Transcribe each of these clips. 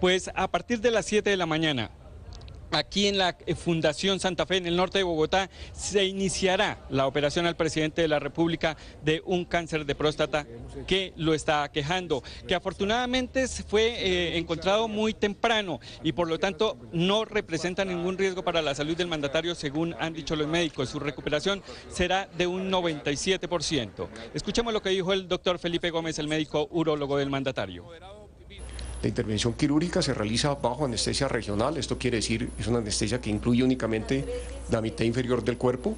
Pues a partir de las 7 de la mañana, aquí en la eh, Fundación Santa Fe, en el norte de Bogotá, se iniciará la operación al presidente de la República de un cáncer de próstata que lo está quejando, que afortunadamente fue eh, encontrado muy temprano y por lo tanto no representa ningún riesgo para la salud del mandatario, según han dicho los médicos. Su recuperación será de un 97%. Escuchemos lo que dijo el doctor Felipe Gómez, el médico urólogo del mandatario. La intervención quirúrgica se realiza bajo anestesia regional, esto quiere decir es una anestesia que incluye únicamente la mitad inferior del cuerpo,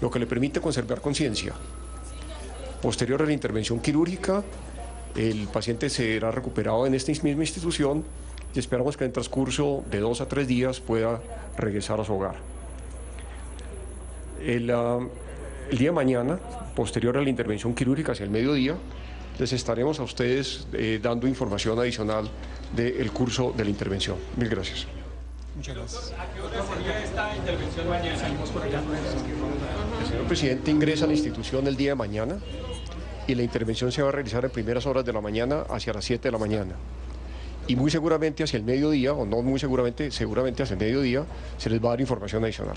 lo que le permite conservar conciencia. Posterior a la intervención quirúrgica, el paciente será recuperado en esta misma institución y esperamos que en el transcurso de dos a tres días pueda regresar a su hogar. El, ah, día mañana, posterior a la intervención quirúrgica hacia el mediodía, les estaremos a ustedes eh, dando información adicional del curso de la intervención. Mil gracias. Muchas gracias. ¿A qué hora sería esta intervención mañana? El señor presidente ingresa a la institución el día de mañana y la intervención se va a realizar en primeras horas de la mañana hacia las 7 de la mañana. Y muy seguramente hacia el mediodía, o no muy seguramente, seguramente hacia el mediodía, se les va a dar información adicional.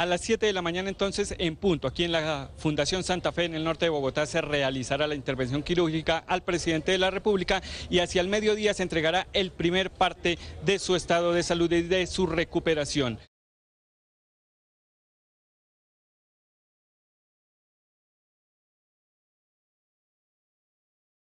A las 7 de la mañana entonces, en punto, aquí en la Fundación Santa Fe, en el norte de Bogotá, se realizará la intervención quirúrgica al presidente de la República y hacia el mediodía se entregará el primer parte de su estado de salud y de su recuperación.